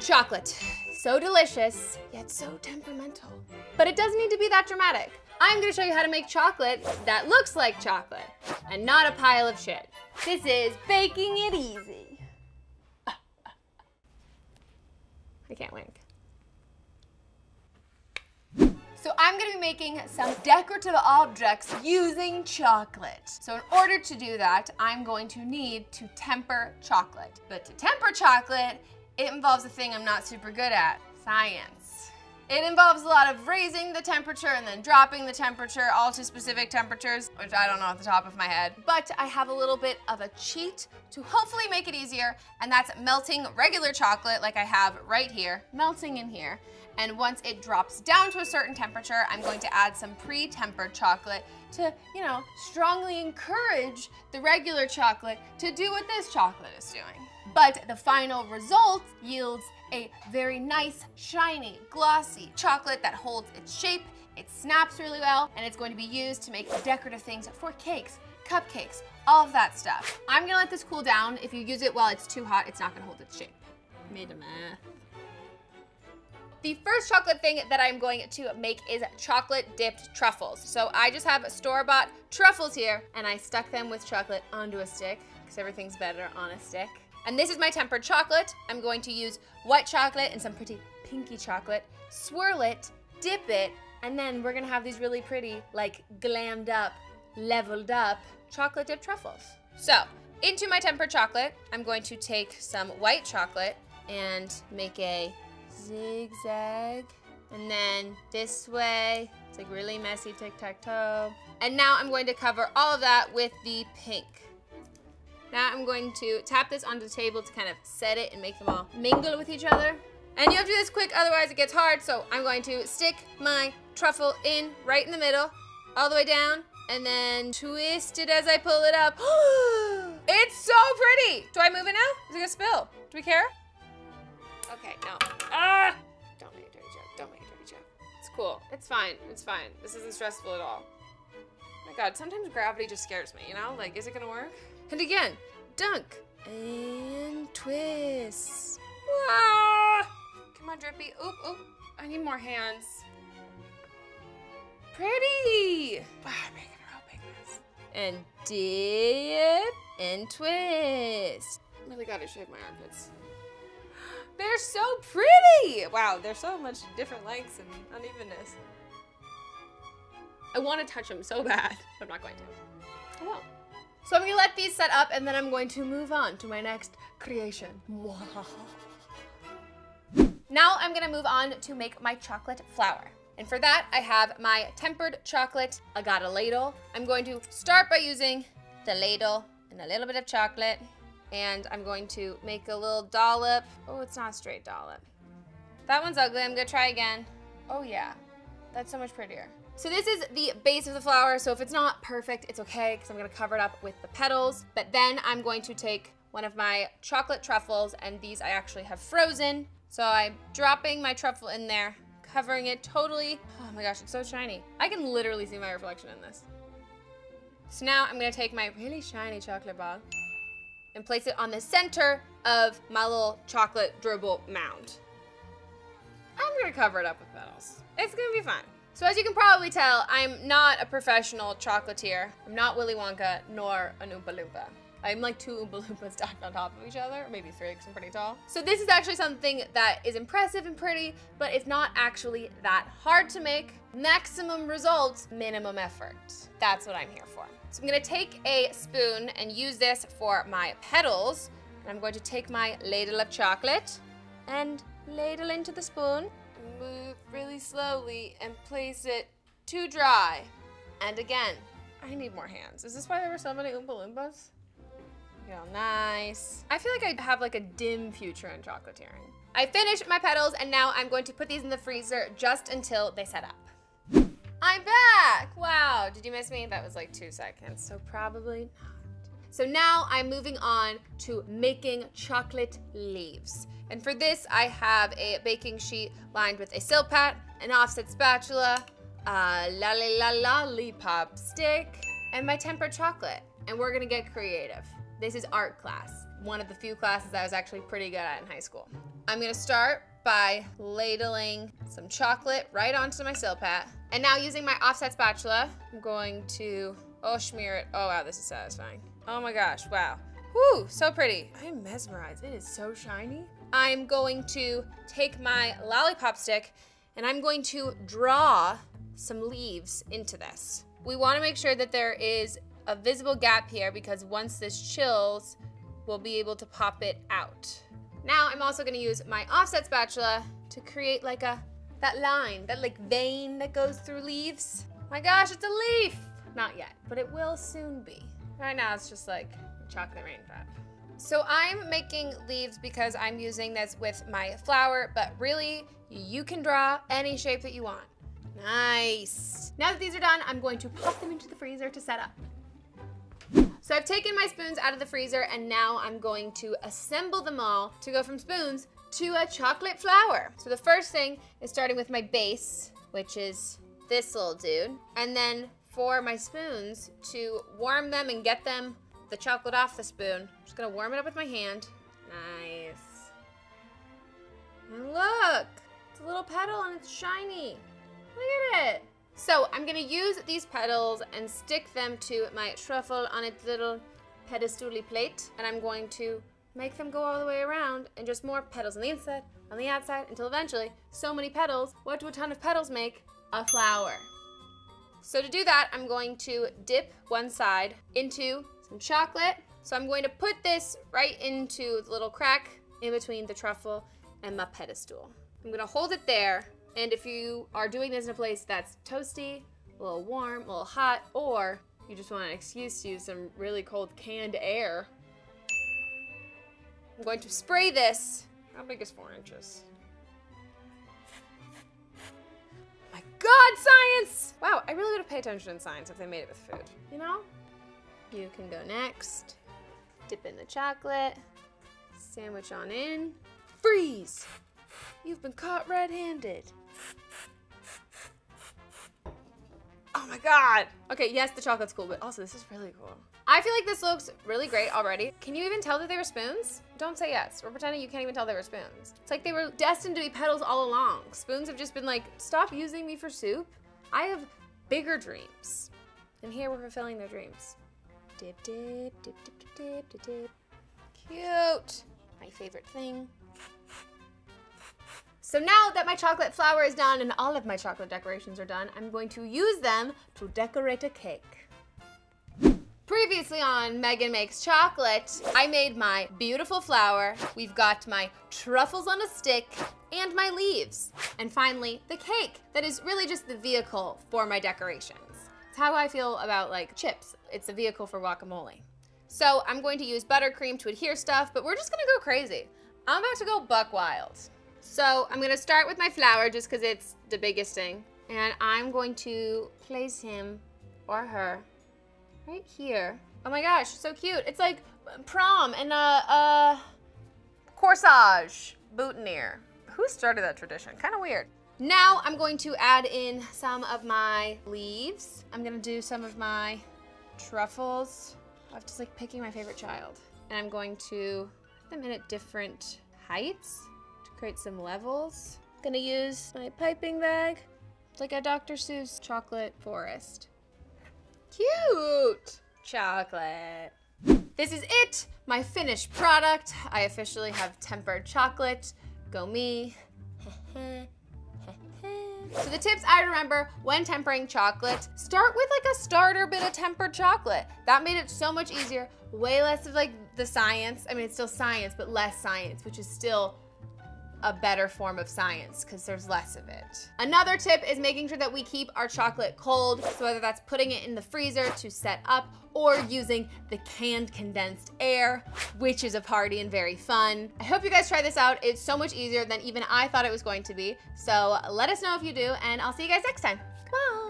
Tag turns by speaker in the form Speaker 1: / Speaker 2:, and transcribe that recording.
Speaker 1: Chocolate. So delicious, yet so temperamental. But it doesn't need to be that dramatic. I'm gonna show you how to make chocolate that looks like chocolate and not a pile of shit. This is baking it easy. I can't wink. So I'm gonna be making some decorative objects using chocolate. So in order to do that, I'm going to need to temper chocolate. But to temper chocolate, it involves a thing I'm not super good at, science. It involves a lot of raising the temperature and then dropping the temperature, all to specific temperatures, which I don't know off the top of my head. But I have a little bit of a cheat to hopefully make it easier, and that's melting regular chocolate like I have right here, melting in here. And once it drops down to a certain temperature, I'm going to add some pre-tempered chocolate to, you know, strongly encourage the regular chocolate to do what this chocolate is doing. But the final result yields a very nice, shiny, glossy chocolate that holds its shape, it snaps really well, and it's going to be used to make decorative things for cakes, cupcakes, all of that stuff. I'm gonna let this cool down. If you use it while it's too hot, it's not gonna hold its shape. Made a mess. The first chocolate thing that I'm going to make is chocolate dipped truffles. So I just have store-bought truffles here and I stuck them with chocolate onto a stick because everything's better on a stick. And this is my tempered chocolate. I'm going to use white chocolate and some pretty pinky chocolate, swirl it, dip it, and then we're gonna have these really pretty, like glammed up, leveled up chocolate dipped truffles. So into my tempered chocolate, I'm going to take some white chocolate and make a zigzag. And then this way, it's like really messy tic-tac-toe. And now I'm going to cover all of that with the pink. Now I'm going to tap this onto the table to kind of set it and make them all mingle with each other. And you have to do this quick, otherwise it gets hard. So I'm going to stick my truffle in right in the middle, all the way down, and then twist it as I pull it up. it's so pretty. Do I move it now? Is it gonna spill? Do we care? Okay, no. Ah! Don't make a dirty joke. Don't make a dirty joke. It's cool. It's fine. It's fine. This isn't stressful at all. My god, sometimes gravity just scares me, you know? Like, is it gonna work? And again, dunk. And twist. Ah! Come on, Drippy. Oop, oop. I need more hands. Pretty! Wow, I'm making a real big mess. And dip and twist. Really gotta shave my armpits. They're so pretty! Wow, they're so much different lengths and unevenness. I want to touch them so bad, I'm not going to. Oh, I won't. So I'm gonna let these set up and then I'm going to move on to my next creation. Now I'm gonna move on to make my chocolate flower. And for that, I have my tempered chocolate. I got a ladle. I'm going to start by using the ladle and a little bit of chocolate. And I'm going to make a little dollop. Oh, it's not a straight dollop. That one's ugly. I'm gonna try again. Oh yeah, that's so much prettier. So this is the base of the flower. So if it's not perfect, it's okay because I'm gonna cover it up with the petals. But then I'm going to take one of my chocolate truffles and these I actually have frozen. So I'm dropping my truffle in there, covering it totally. Oh my gosh, it's so shiny. I can literally see my reflection in this. So now I'm gonna take my really shiny chocolate ball and place it on the center of my little chocolate dribble mound. I'm gonna cover it up with petals. It's gonna be fun. So as you can probably tell, I'm not a professional chocolatier. I'm not Willy Wonka nor an Oompa Loompa. I'm like two Oompa Loompas stacked on top of each other, maybe three because I'm pretty tall. So this is actually something that is impressive and pretty, but it's not actually that hard to make. Maximum results, minimum effort. That's what I'm here for. So I'm gonna take a spoon and use this for my petals. And I'm going to take my ladle of chocolate and ladle into the spoon move really slowly and place it to dry. And again, I need more hands. Is this why there were so many Oompa Loompas? You know, nice. I feel like I have like a dim future in chocolatiering. I finished my petals and now I'm going to put these in the freezer just until they set up. I'm back! Wow, did you miss me? That was like two seconds, so probably not. So now I'm moving on to making chocolate leaves. And for this, I have a baking sheet lined with a Silpat, an offset spatula, a la lollipop stick, and my tempered chocolate. And we're gonna get creative. This is art class, one of the few classes I was actually pretty good at in high school. I'm gonna start by ladling some chocolate right onto my silpat. And now using my offset spatula, I'm going to, oh, smear it. Oh, wow, this is satisfying. Oh my gosh, wow. Whoo, so pretty. I'm mesmerized. It is so shiny. I'm going to take my lollipop stick and I'm going to draw some leaves into this. We wanna make sure that there is a visible gap here because once this chills, we'll be able to pop it out. Now I'm also gonna use my offset spatula to create like a, that line, that like vein that goes through leaves. My gosh, it's a leaf! Not yet, but it will soon be. Right now it's just like chocolate raindrop. So I'm making leaves because I'm using this with my flower, but really you can draw any shape that you want. Nice. Now that these are done, I'm going to pop them into the freezer to set up. So I've taken my spoons out of the freezer and now I'm going to assemble them all to go from spoons to a chocolate flower. So the first thing is starting with my base, which is this little dude. And then for my spoons to warm them and get them the chocolate off the spoon, I'm just gonna warm it up with my hand. Nice. And look, it's a little petal and it's shiny. Look at it. So I'm gonna use these petals and stick them to my truffle on its little pedestally plate. And I'm going to make them go all the way around and just more petals on the inside, on the outside, until eventually, so many petals, what do a ton of petals make? A flower. So to do that, I'm going to dip one side into some chocolate. So I'm going to put this right into the little crack in between the truffle and my pedestal. I'm gonna hold it there and if you are doing this in a place that's toasty, a little warm, a little hot, or you just want an excuse to use some really cold canned air, I'm going to spray this. How big is four inches? My God, science! Wow, I really would have paid attention in science if they made it with food, you know? You can go next. Dip in the chocolate. Sandwich on in. Freeze! You've been caught red-handed. Oh my god. Okay, yes, the chocolate's cool, but also this is really cool. I feel like this looks really great already. Can you even tell that they were spoons? Don't say yes. We're pretending you can't even tell they were spoons. It's like they were destined to be petals all along. Spoons have just been like, stop using me for soup. I have bigger dreams. And here we're fulfilling their dreams. Dip, dip, dip, dip, dip, dip, dip. Cute. My favorite thing. So now that my chocolate flower is done and all of my chocolate decorations are done, I'm going to use them to decorate a cake. Previously on Meghan Makes Chocolate, I made my beautiful flower, we've got my truffles on a stick, and my leaves. And finally, the cake that is really just the vehicle for my decorations. It's how I feel about like chips. It's a vehicle for guacamole. So I'm going to use buttercream to adhere stuff, but we're just gonna go crazy. I'm about to go buck wild. So I'm gonna start with my flower just because it's the biggest thing. And I'm going to place him or her right here. Oh my gosh, so cute. It's like prom and a, a corsage boutonniere. Who started that tradition? Kind of weird. Now I'm going to add in some of my leaves. I'm gonna do some of my truffles. I'm just like picking my favorite child. And I'm going to put them in at different heights create some levels. Gonna use my piping bag. It's like a Dr. Seuss chocolate forest. Cute! Chocolate. This is it, my finished product. I officially have tempered chocolate. Go me. So the tips I remember when tempering chocolate, start with like a starter bit of tempered chocolate. That made it so much easier, way less of like the science. I mean, it's still science, but less science, which is still a better form of science because there's less of it. Another tip is making sure that we keep our chocolate cold. So whether that's putting it in the freezer to set up or using the canned condensed air, which is a party and very fun. I hope you guys try this out. It's so much easier than even I thought it was going to be. So let us know if you do and I'll see you guys next time. Bye.